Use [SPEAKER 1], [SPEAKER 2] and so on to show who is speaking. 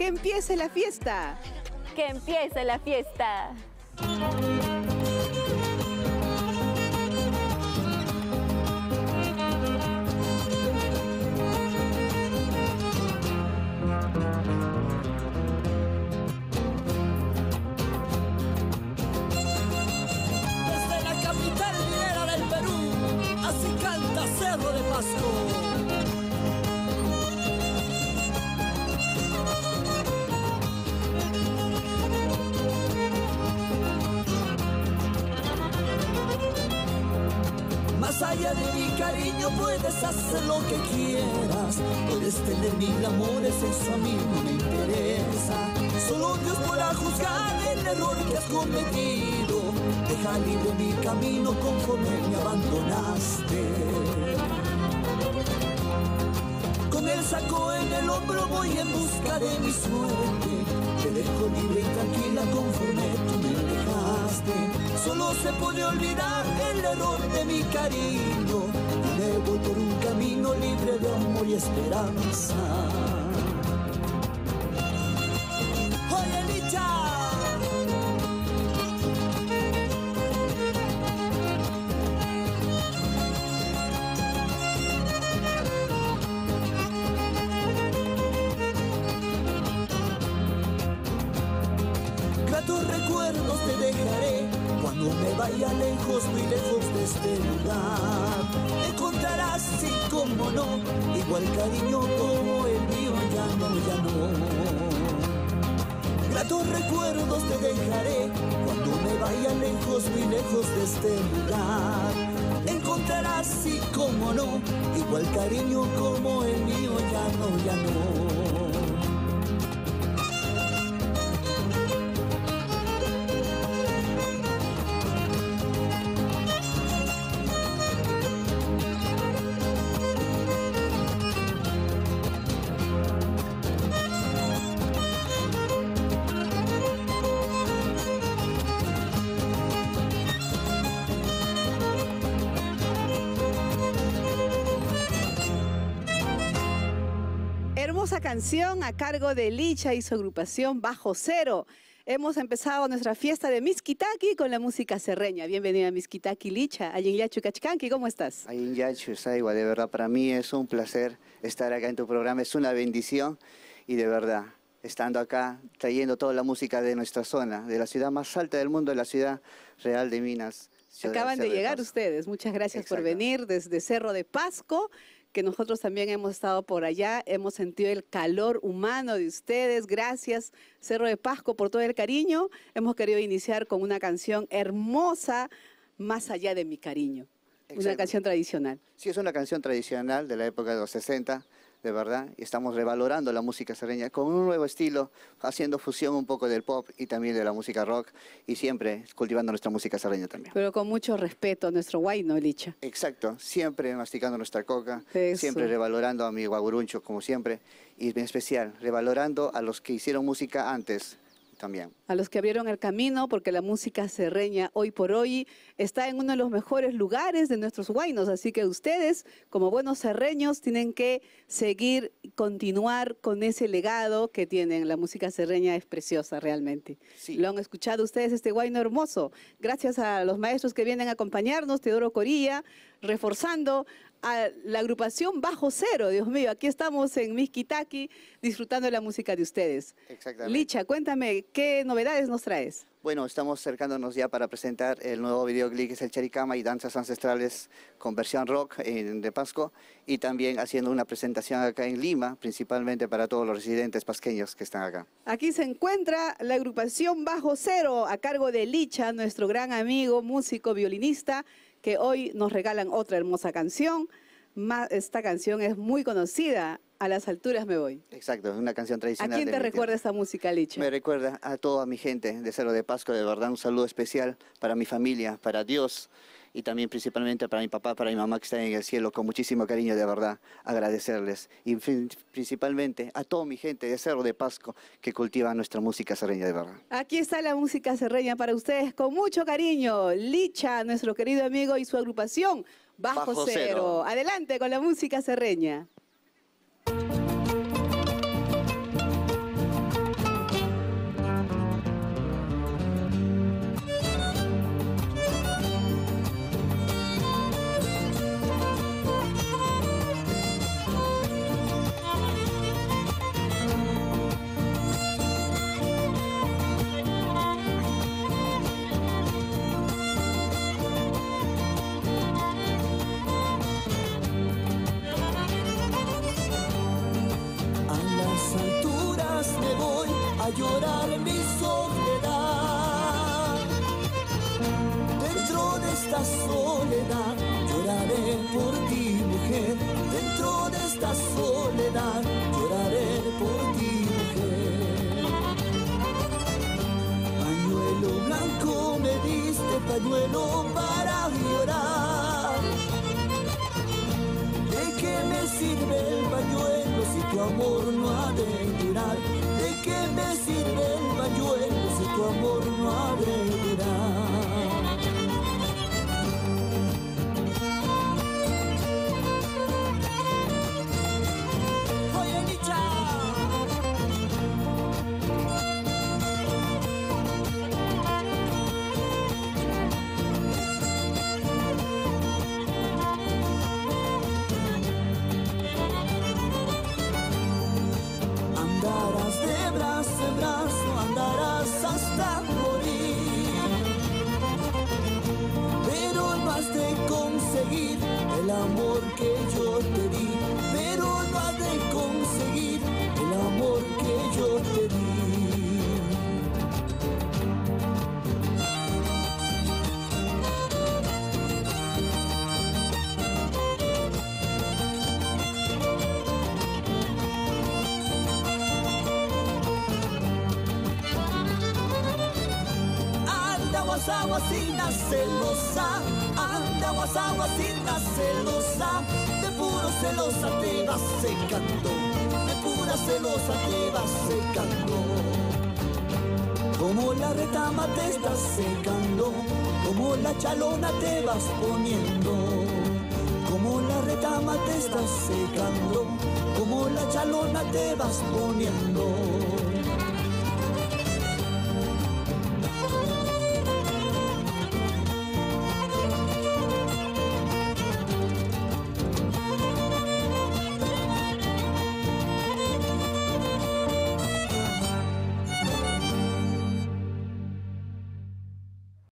[SPEAKER 1] que empiece la fiesta.
[SPEAKER 2] Que empiece la fiesta.
[SPEAKER 3] De mi cariño puedes hacer lo que quieras. Puedes tener mil amores, eso a mí no me interesa. Solo Dios podrá juzgar el error que has cometido. Deja libre mi camino conforme me abandonaste. Con el saco en el hombro voy en busca de mi suerte. Te dejo libre y tranquila conforme tú me dejaste. Solo se puede olvidar el error de mi cariño. Y me voy por un camino libre de amor y esperanza. Gratos recuerdos te dejaré cuando me vaya lejos, muy lejos de este lugar. Encontrarás, sí, como no, igual cariño como el mío, ya no, ya no. Gratos recuerdos te dejaré cuando me vaya lejos, muy lejos de este lugar. Encontrarás, sí, como no, igual cariño como el mío,
[SPEAKER 1] Hermosa canción a cargo de Licha y su agrupación Bajo Cero. Hemos empezado nuestra fiesta de Miskitaki con la música serreña. Bienvenida Miskitaki Licha, Ayinyachu Kachkanki, ¿cómo estás?
[SPEAKER 4] Ahí Yachu, Saiwa, de verdad para mí es un placer estar acá en tu programa, es una bendición y de verdad, estando acá, trayendo toda la música de nuestra zona, de la ciudad más alta del mundo, de la ciudad real de Minas.
[SPEAKER 1] Acaban de llegar ustedes. Muchas gracias por venir desde Cerro de Pasco, que nosotros también hemos estado por allá, hemos sentido el calor humano de ustedes. Gracias, Cerro de Pasco, por todo el cariño. Hemos querido iniciar con una canción hermosa, Más allá de mi cariño. Una
[SPEAKER 4] Exacto.
[SPEAKER 1] canción tradicional.
[SPEAKER 4] Sí, es una canción tradicional de la época de los 60, de verdad, y estamos revalorando la música serreña con un nuevo estilo, haciendo fusión un poco del pop y también de la música rock, y siempre cultivando nuestra música serreña también.
[SPEAKER 1] Pero con mucho respeto a nuestro guayno, Licha.
[SPEAKER 4] Exacto, siempre masticando nuestra coca,
[SPEAKER 1] Eso.
[SPEAKER 4] siempre revalorando a mi guaguruncho como siempre, y en especial revalorando a los que hicieron música antes también.
[SPEAKER 1] a los que abrieron el camino, porque la música serreña hoy por hoy está en uno de los mejores lugares de nuestros guainos. Así que ustedes, como buenos serreños, tienen que seguir y continuar con ese legado que tienen. La música serreña es preciosa realmente.
[SPEAKER 4] Sí.
[SPEAKER 1] Lo han escuchado ustedes, este guayno hermoso. Gracias a los maestros que vienen a acompañarnos, Teodoro Corilla, reforzando a la agrupación Bajo Cero. Dios mío, aquí estamos en Miskitaki disfrutando de la música de ustedes.
[SPEAKER 4] Exactamente.
[SPEAKER 1] Licha, cuéntame, ¿qué novedades nos traes?
[SPEAKER 4] Bueno, estamos acercándonos ya para presentar el nuevo videoclip que es el Charicama y Danzas Ancestrales con versión rock en, de Pasco y también haciendo una presentación acá en Lima, principalmente para todos los residentes pasqueños que están acá.
[SPEAKER 1] Aquí se encuentra la agrupación Bajo Cero a cargo de Licha, nuestro gran amigo, músico, violinista, que hoy nos regalan otra hermosa canción. Esta canción es muy conocida, A las alturas me voy.
[SPEAKER 4] Exacto, es una canción
[SPEAKER 1] ¿A
[SPEAKER 4] tradicional.
[SPEAKER 1] quién
[SPEAKER 4] de
[SPEAKER 1] te recuerda esta música, Licha?
[SPEAKER 4] Me recuerda a toda mi gente de Cerro de Pasco, de verdad un saludo especial para mi familia, para Dios y también principalmente para mi papá, para mi mamá que está en el cielo, con muchísimo cariño de verdad agradecerles y principalmente a toda mi gente de Cerro de Pasco que cultiva nuestra música serreña de verdad.
[SPEAKER 1] Aquí está la música serreña para ustedes con mucho cariño. Licha, nuestro querido amigo y su agrupación Bajo,
[SPEAKER 4] Bajo
[SPEAKER 1] Cero.
[SPEAKER 4] Cero.
[SPEAKER 1] Adelante con la música serreña.
[SPEAKER 3] Llorar mi soledad. Dentro de esta soledad lloraré por ti, mujer. Dentro de esta soledad lloraré por ti, mujer. Pañuelo blanco me diste, pañuelo para llorar. ¿De qué me sirve el pañuelo si tu amor no ha de has de conseguir el amor que yo te di. Pero no has de conseguir el amor que yo te di. Guasagua sin celosa, anda guasagua sin celosa, de puro celosa te vas secando, de pura celosa te vas secando. Como la retama te estás secando, como la chalona te vas poniendo. Como la retama te estás secando, como la chalona te vas poniendo.